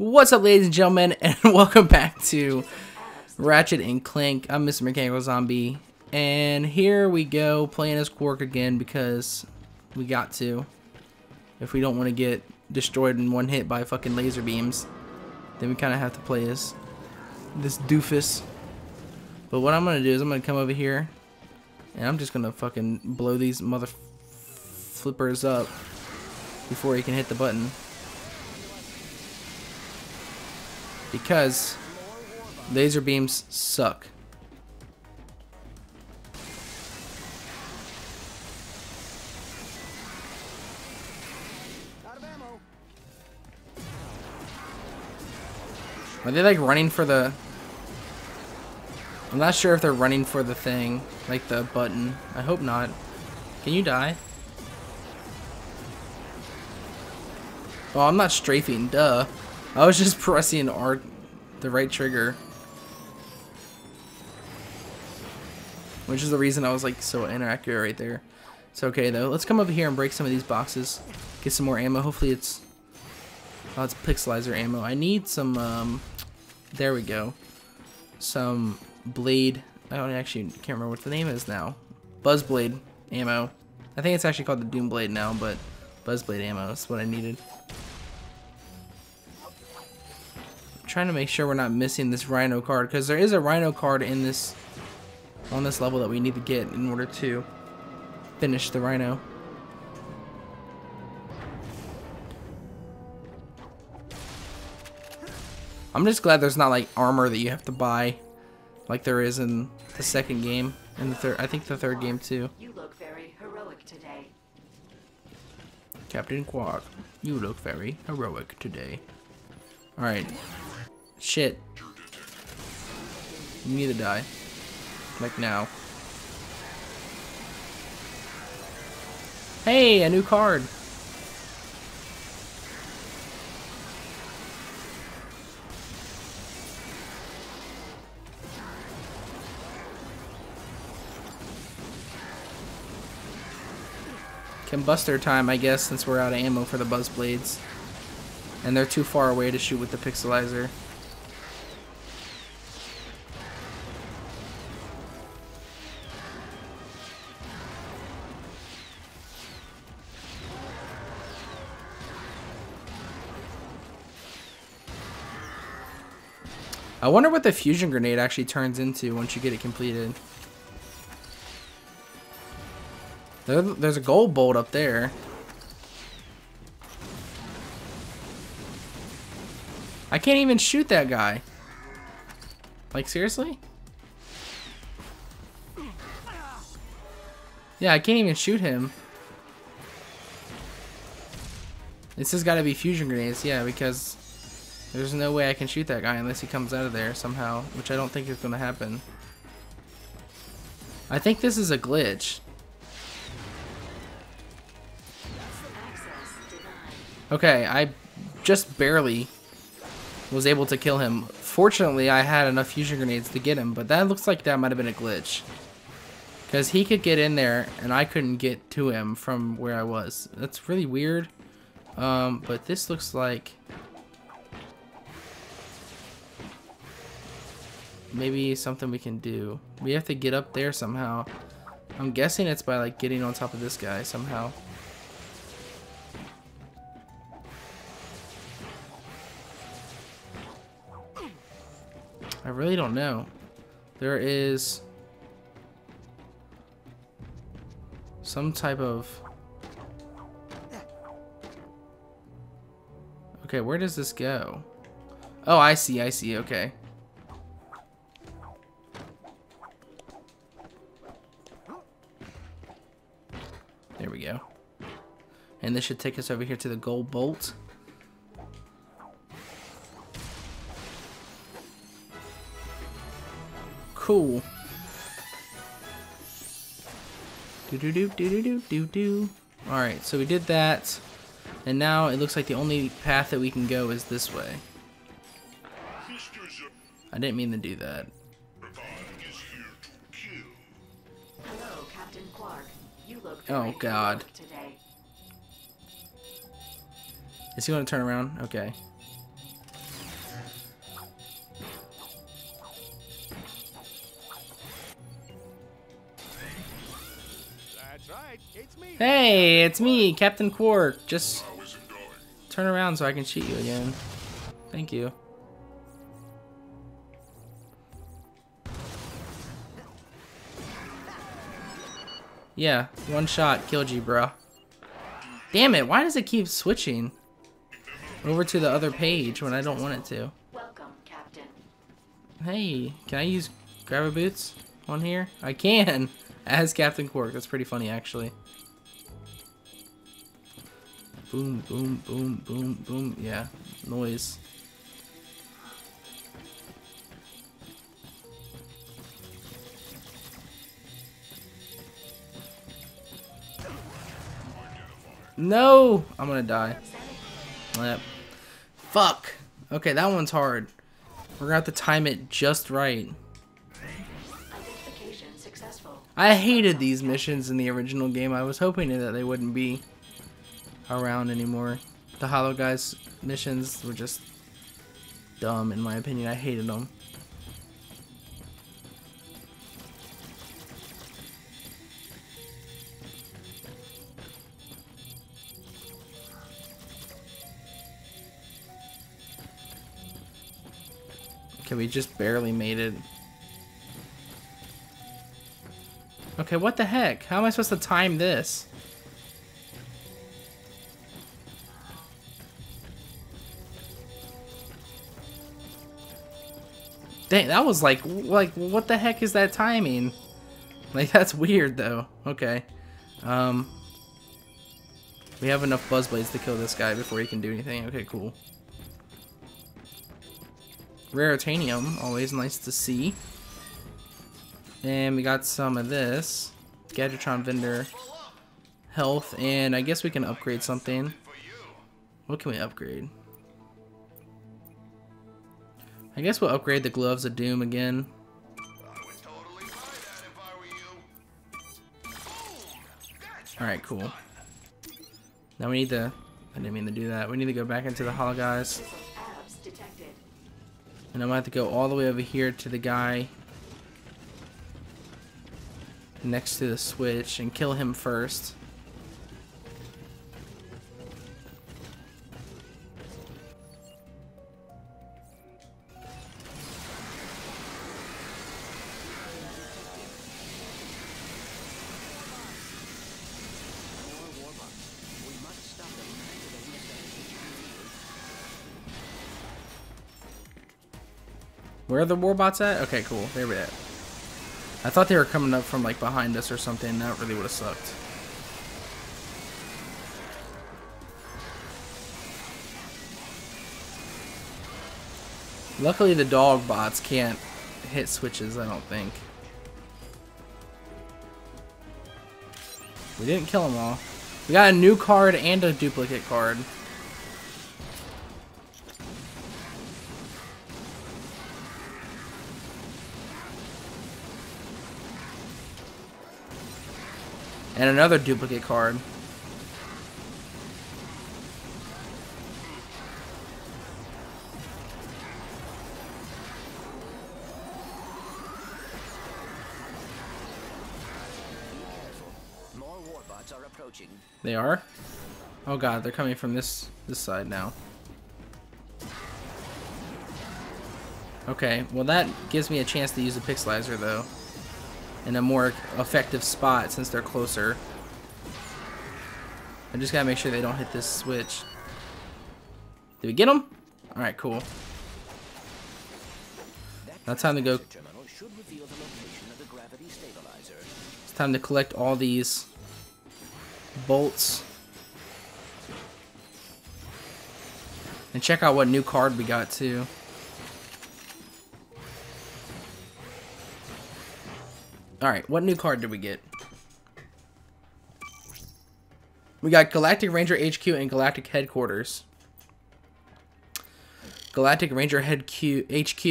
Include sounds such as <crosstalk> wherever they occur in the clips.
What's up, ladies and gentlemen, <laughs> and welcome back to Ratchet and Clank. I'm Mr. Mechanical Zombie, and here we go playing as Qwark again because we got to. If we don't want to get destroyed in one hit by fucking laser beams, then we kind of have to play as this doofus. But what I'm gonna do is I'm gonna come over here, and I'm just gonna fucking blow these mother flippers up before he can hit the button. Because laser beams suck. Are they like running for the... I'm not sure if they're running for the thing, like the button. I hope not. Can you die? Oh, I'm not strafing, duh. I was just <laughs> pressing R, the right trigger. Which is the reason I was like so inaccurate right there. It's okay though. Let's come over here and break some of these boxes. Get some more ammo. Hopefully it's... Oh, it's pixelizer ammo. I need some, um... There we go. Some blade... I don't actually can't remember what the name is now. Buzzblade ammo. I think it's actually called the Doom Blade now, but Buzzblade ammo is what I needed. Trying to make sure we're not missing this rhino card because there is a rhino card in this on this level that we need to get in order to finish the rhino. I'm just glad there's not like armor that you have to buy like there is in the second game and the third I think the third game too. You look very heroic today. Captain Qwark, you look very heroic today. Alright, Shit. You need to die. Like now. Hey, a new card. Combuster time, I guess, since we're out of ammo for the buzz blades. And they're too far away to shoot with the pixelizer. Wonder what the fusion grenade actually turns into once you get it completed. There, there's a gold bolt up there. I can't even shoot that guy. Like, seriously? Yeah, I can't even shoot him. This has got to be fusion grenades, yeah, because there's no way I can shoot that guy unless he comes out of there somehow, which I don't think is going to happen. I think this is a glitch. Okay, I just barely was able to kill him. Fortunately, I had enough fusion grenades to get him, but that looks like that might have been a glitch. Because he could get in there, and I couldn't get to him from where I was. That's really weird. Um, but this looks like maybe something we can do. We have to get up there somehow. I'm guessing it's by like getting on top of this guy somehow. I really don't know. There is some type of Okay, where does this go? Oh, I see, I see, okay. And this should take us over here to the gold bolt. Cool. Do do do do do do do do. Alright, so we did that. And now it looks like the only path that we can go is this way. I didn't mean to do that. Hello, Captain Qwark. You look oh god. Is he going to turn around? Okay. Hey, it's me, Captain Qwark. Just turn around so I can shoot you again. Thank you. Yeah, one shot killed you, bro. Damn it, why does it keep switching? Over to the other page when I don't want it to? Welcome, Captain. Hey, can I use grabber boots on here? I can, <laughs> as Captain Qwark. That's pretty funny, actually. Boom, boom, boom, boom, boom. Yeah, noise. No! I'm gonna die. Yep. Fuck. Okay, that one's hard. We're gonna have to time it just right. Identification successful. I hated these missions in the original game. I was hoping that they wouldn't be around anymore. The Hologuise missions were just dumb, in my opinion. I hated them. Okay, we just barely made it. Okay, what the heck? How am I supposed to time this? Dang, that was like, like, what the heck is that timing? Like, <laughs> that's weird, though. Okay. Um, we have enough Buzzblades to kill this guy before he can do anything. Okay, cool. Raritanium, always nice to see. And we got some of this. Gadgetron vendor health, and I guess we can upgrade something. What can we upgrade? I guess we'll upgrade the Gloves of Doom again. Alright, cool. Now we need to... I didn't mean to do that. We need to go back into the Hologuise. And I'm gonna have to go all the way over here to the guy next to the switch and kill him first. Where the warbots at? Okay, cool. There we are. I thought they were coming up from like behind us or something. That really would have sucked. Luckily the dog bots can't hit switches, I don't think. We didn't kill them all. We got a new card and a duplicate card. And another duplicate card. More warbots are approaching. They are? Oh god, they're coming from this this side now. Okay, well that gives me a chance to use a pixelizer though. In a more effective spot since they're closer. I just gotta make sure they don't hit this switch. Did we get them? Alright, cool. Now time to go. It's time to collect all these bolts. And check out what new card we got too. Alright, what new card did we get? We got Galactic Ranger HQ and Galactic Headquarters. Galactic Ranger Head Q HQ.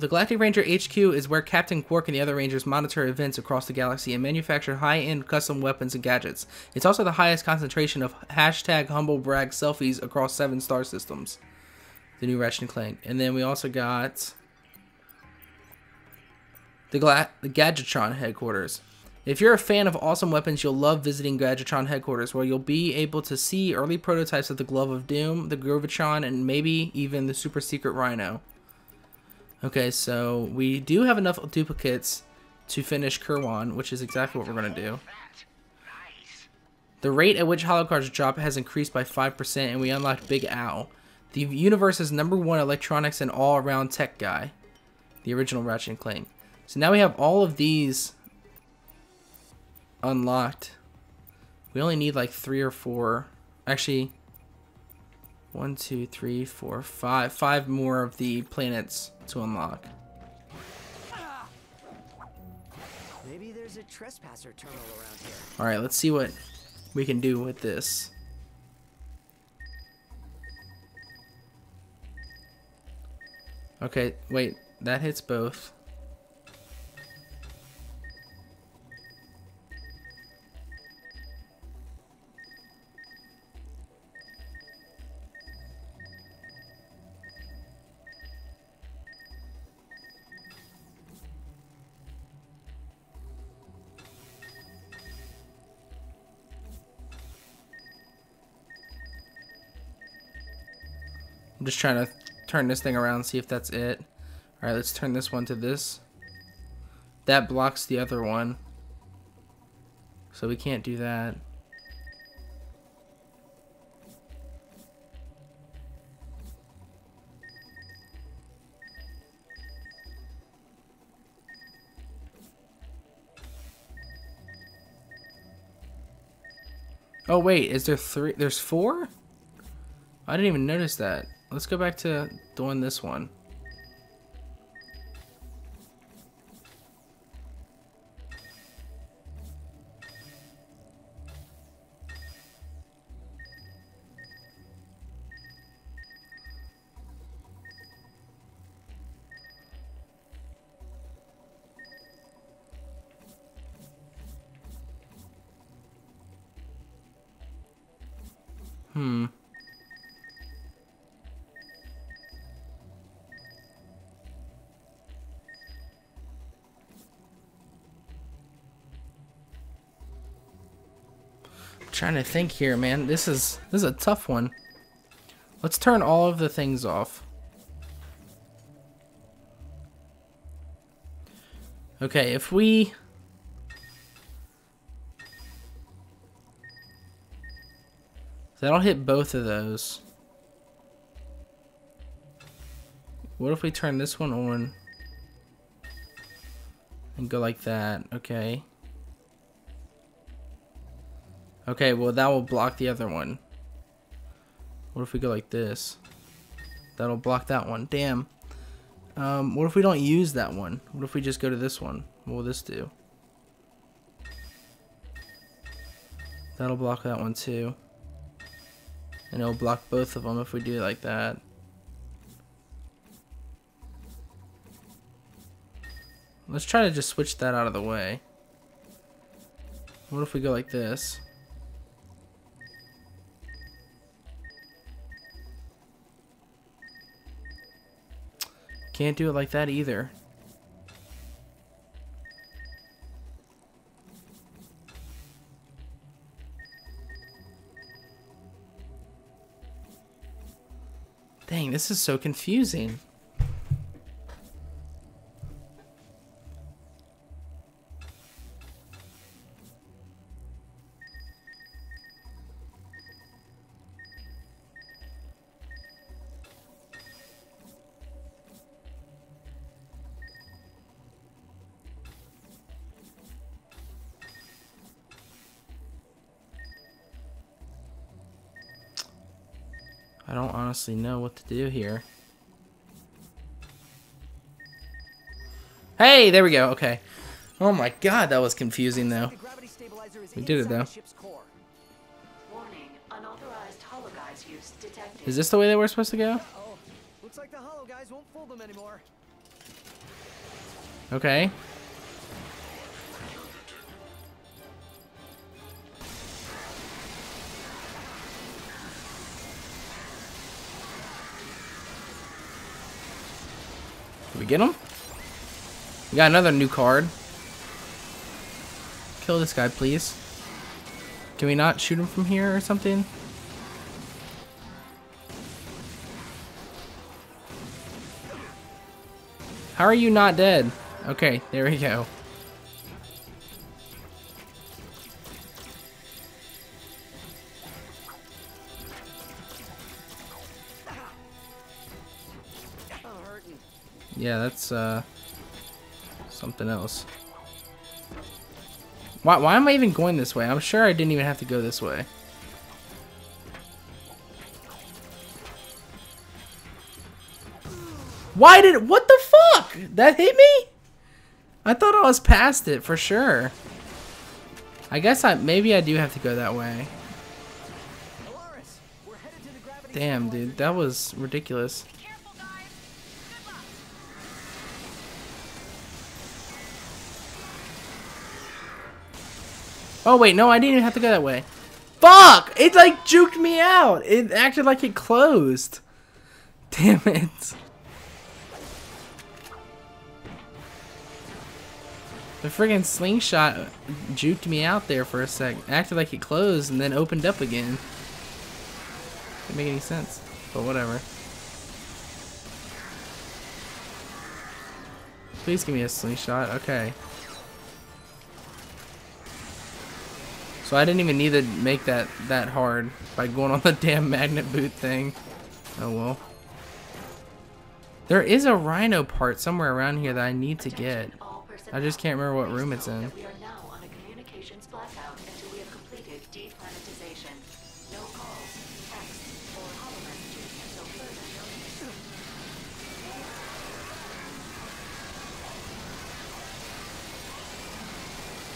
The Galactic Ranger HQ is where Captain Qwark and the other Rangers monitor events across the galaxy and manufacture high-end custom weapons and gadgets. It's also the highest concentration of hashtag humble brag selfies across seven star systems. The new Ratchet and Clank. And then we also got the, Gla the Gadgetron headquarters. If you're a fan of awesome weapons, you'll love visiting Gadgetron headquarters, where you'll be able to see early prototypes of the Glove of Doom, the Groovitron, and maybe even the super secret Rhino. Okay, so we do have enough duplicates to finish Kerwan, which is exactly what we're going to do. The rate at which holocards drop has increased by 5%, and we unlocked Big Al, the universe's number one electronics and all-around tech guy, the original Ratchet and Clank. So now we have all of these unlocked. We only need like three or four. Actually, one, two, three, four, five. Five more of the planets to unlock. Maybe there's a trespasser terminal around here. Alright, let's see what we can do with this. Okay, wait. That hits both. I'm just trying to turn this thing around, see if that's it. Alright, let's turn this one to this. That blocks the other one. So we can't do that. Oh wait, is there three? There's four? I didn't even notice that. Let's go back to doing this one. Trying to think here, man. This is this is a tough one. Let's turn all of the things off. Okay, if we That'll hit both of those. What if we turn this one on and go like that? Okay. Okay, well that will block the other one. What if we go like this? That'll block that one. Damn. Um, what if we don't use that one? What if we just go to this one? What will this do? That'll block that one too. And it'll block both of them if we do it like that. Let's try to just switch that out of the way. What if we go like this? Can't do it like that either. Dang, this is so confusing. Don't honestly know what to do here. Hey, there we go. Okay. Oh my god, that was confusing though. The gravity stabilizer is We did it, inside the though. ship's core. Warning, unauthorized hologuise use detected. Is this the way they were supposed to go? Oh, Did we get him? We got another new card. kill this guy, please? Can we not shoot him from here or something? How are you not dead? Okay, there we go. Yeah, that's uh something else. Why, why am I even going this way? I'm sure I didn't even have to go this way. Why did what the fuck? That hit me? I thought I was past it for sure. I guess I maybe I do have to go that way. Polaris, we're headed to the gravity Damn, dude, that was ridiculous. Oh wait, no, I didn't even have to go that way. Fuck! It like juked me out. It acted like it closed. <laughs> Damn it. The friggin' slingshot juked me out there for a sec. Acted like it closed and then opened up again. Didn't make any sense. But whatever. Please give me a slingshot. Okay. So I didn't even need to make that that hard by going on the <laughs> damn magnet boot thing. Oh well. There is a rhino part somewhere around here that I need to get. I just can't remember what room it's in. We are now on a communications blackout until we have completed deplanetization. No calls, texts, or holo messages until further notice.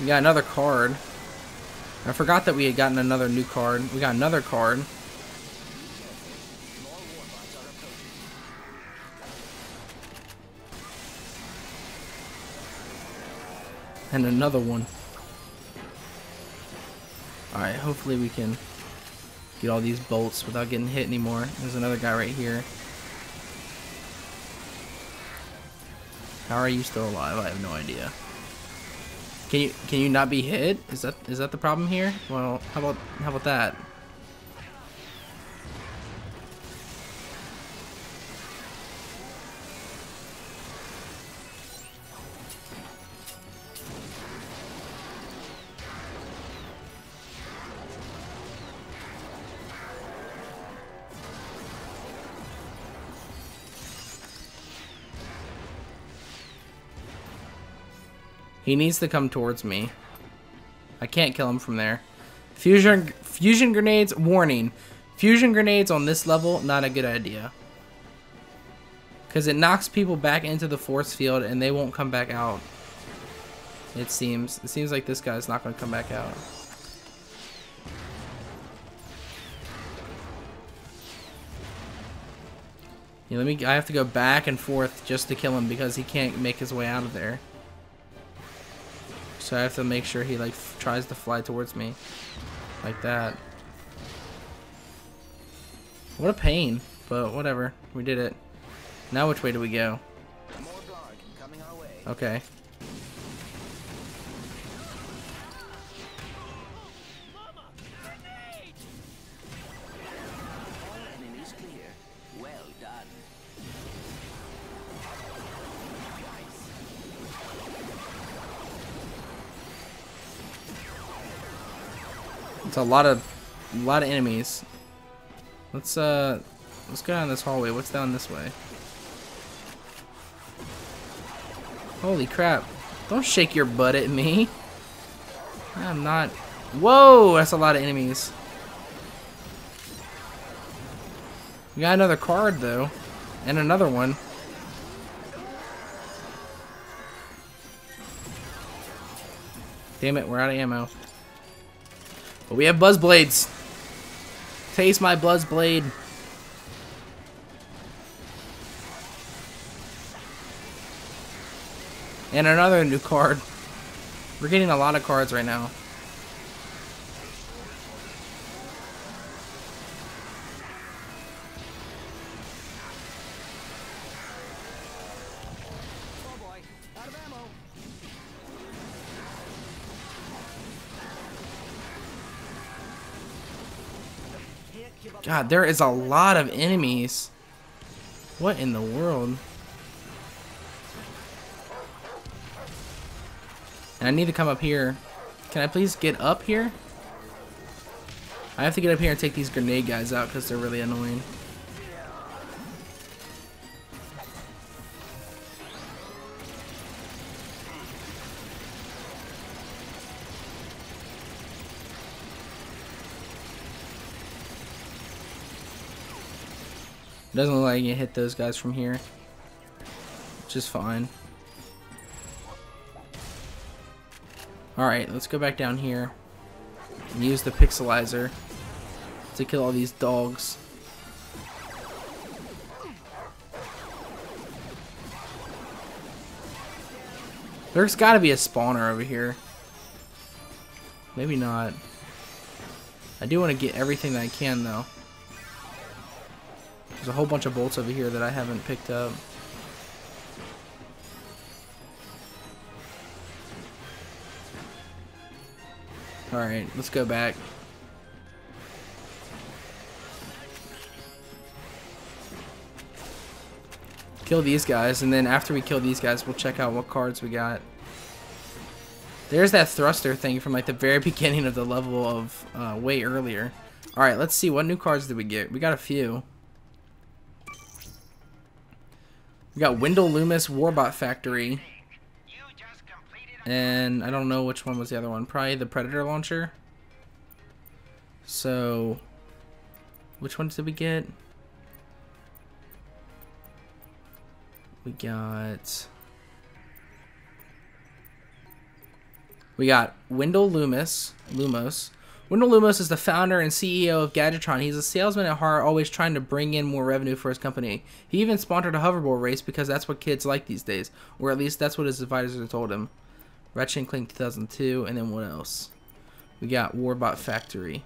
We got another card. I forgot that we had gotten another new card. We got another card. And another one. Alright, hopefully we can get all these bolts without getting hit anymore. There's another guy right here. How are you still alive? I have no idea. Can you can you not be hit? Is that is that the problem here? Well, how about how about that? He needs to come towards me. I can't kill him from there. Fusion fusion grenades warning. Fusion grenades on this level not a good idea. Cuz it knocks people back into the force field and they won't come back out. It seems. It seems like this guy's not going to come back out. Yeah, let me I have to go back and forth just to kill him because he can't make his way out of there. So I have to make sure he like f tries to fly towards me. Like that. What a pain, but whatever. We did it. Now which way do we go? More guard coming our way. Okay. It's a lot of a lot of enemies. Let's uh let's go down this hallway. What's down this way? Holy crap. Don't shake your butt at me. <laughs> I'm not Whoa, that's a lot of enemies. We got another card though. And another one. Damn it, we're out of ammo. But we have buzz blades. Taste my buzz blade. And another new card. We're getting a lot of cards right now. God, there is a lot of enemies. What in the world? And I need to come up here. Can I please get up here? I have to get up here and take these grenade guys out because they're really annoying. Doesn't look like you hit those guys from here. Which is fine. Alright, let's go back down here. And use the pixelizer to kill all these dogs. There's gotta be a spawner over here. Maybe not. I do want to get everything that I can though. There's a whole bunch of bolts over here that I haven't picked up. Alright, let's go back. Kill these guys, and then after we kill these guys, we'll check out what cards we got. There's that thruster thing from like the very <laughs> beginning of the level of uh, way earlier. Alright, let's see. What new cards did we get? We got a few. We got Wendell Loomis Warbot Factory. And I don't know which one was the other one. Probably the Predator Launcher. So, which ones did we get? We got... We got Wendell Loomis, Lumos. Wendell Lumos is the founder and CEO of Gadgetron. He's a salesman at heart, always trying to bring in more revenue for his company. He even sponsored a hoverboard race because that's what kids like these days, or at least that's what his advisors told him. Ratchet and Clank 2002, and then what else? We got Warbot Factory.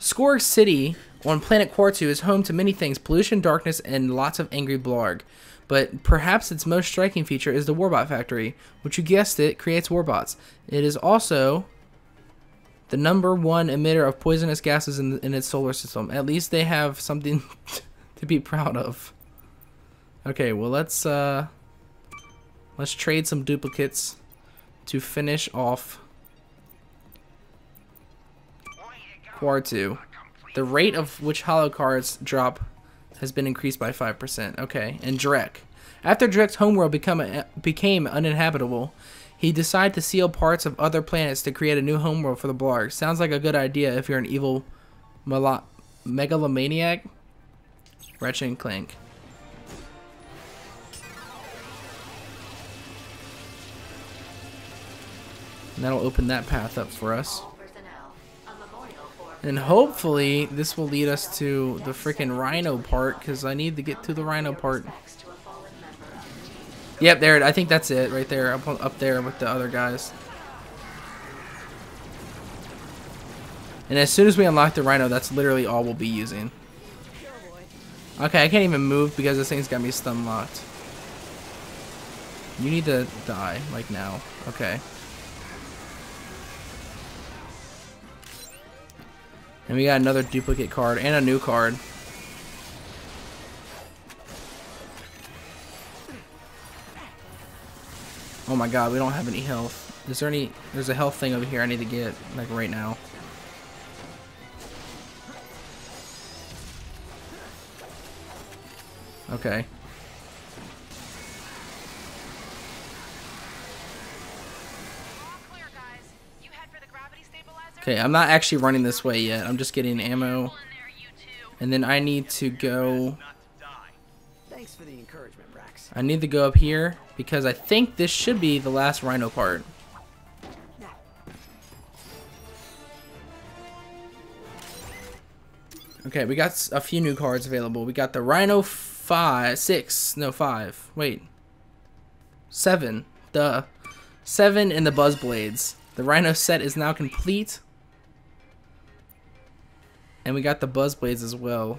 Scorg City on planet Quartu is home to many things pollution, darkness, and lots of angry blarg. But perhaps its most striking feature is the Warbot Factory, which you guessed it, creates warbots. It is also the number one emitter of poisonous gases in, in its solar system. At least they have something <laughs> to be proud of. Okay, well let's uh let's trade some duplicates to finish off Quartu. The rate of which holo cards drop has been increased by 5%. Okay, and Drek. After Drek's homeworld become became uninhabitable, he decided to seal parts of other planets to create a new homeworld for the Blarg. Sounds like a good idea if you're an evil megalomaniac. Ratchet and Clank. And that'll open that path up for us. And hopefully this will lead us to the freaking rhino part because I need to get to the rhino part. Yep, there. I think that's it right there, up up there with the other guys. And as soon as we unlock the rhino, that's literally all we'll be using. Okay, I can't even move because this thing's got me stun locked. You need to die, like now. Okay. And we got another duplicate card and a new card. My god, we don't have any health. Is there any... There's a health thing over here I need to get, like, right now. Okay. Okay, I'm not actually running this way yet. I'm just getting ammo. And then I need to go... Thanks for the encouragement, Brax. I need to go up here because I think this should be the last rhino part. Okay, we got a few new cards available. We got the Rhino 5, 6, no 5. Wait. 7. Duh. 7 and the Buzz Blades. The Rhino set is now complete. And we got the Buzz Blades as well.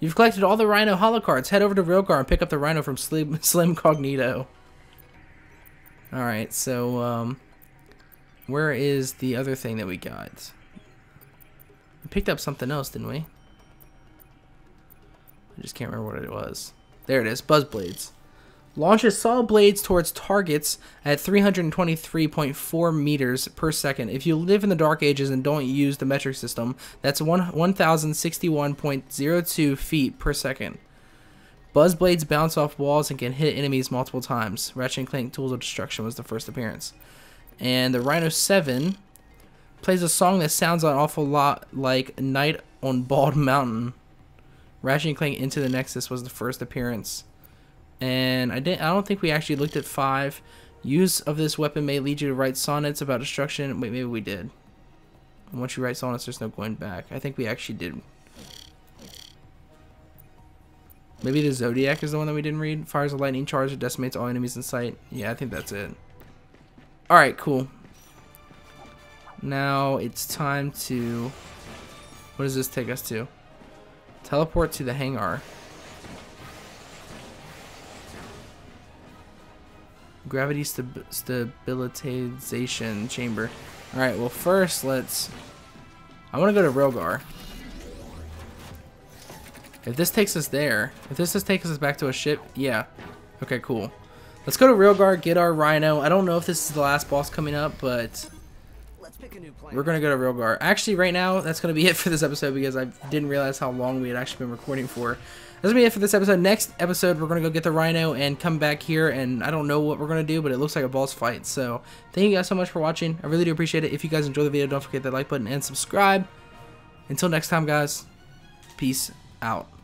You've collected all the Rhino holo cards. Head over to Rilgar and pick up the Rhino from Slim, <laughs> Slim Cognito. Alright, so, um... Where is the other thing that we got? We picked up something else, didn't we? I just can't remember what it was. There it is, Buzz Blades. Launches saw blades towards targets at 323.4 meters per second. If you live in the Dark Ages and don't use the metric system, that's one 1,061.02 feet per second. Buzz blades bounce off walls and can hit enemies multiple times. Ratchet and Clank Tools of Destruction was the first appearance. And the Rhino 7 plays a song that sounds an awful lot like Night on Bald Mountain. Ratchet and Clank Into the Nexus was the first appearance. And I didn't I don't think we actually looked at 5. Use of this weapon may lead you to write sonnets about destruction. Wait, maybe we did. And once you write sonnets, there's no going back. I think we actually did. Maybe the Zodiac is the one that we didn't read. Fires a lightning charge that decimates all enemies in sight. Yeah, I think that's it. Alright, cool. Now it's time to... What does this take us to? Teleport to the hangar. Gravity stab stabilization chamber. Alright, well first let's... I want to go to Rogar. If this takes us there, if this just takes us back to a ship, yeah. Okay, cool. Let's go to Rilgar, get our Rhino. I don't know if this is the last boss coming up, but Let's pick a new plan. we're going to go to Rilgar. Actually, right now, that's going to be <laughs> it for this episode because I didn't realize how long we had actually been recording for. That's to be it for this episode. Next episode, we're to go get the Rhino and come back here, and I don't know what we're to do, but it looks like a boss fight. So, thank you guys so much for watching. I really do appreciate it. If you guys enjoyed the video, don't forget that like button and subscribe. Until next time, guys, peace out.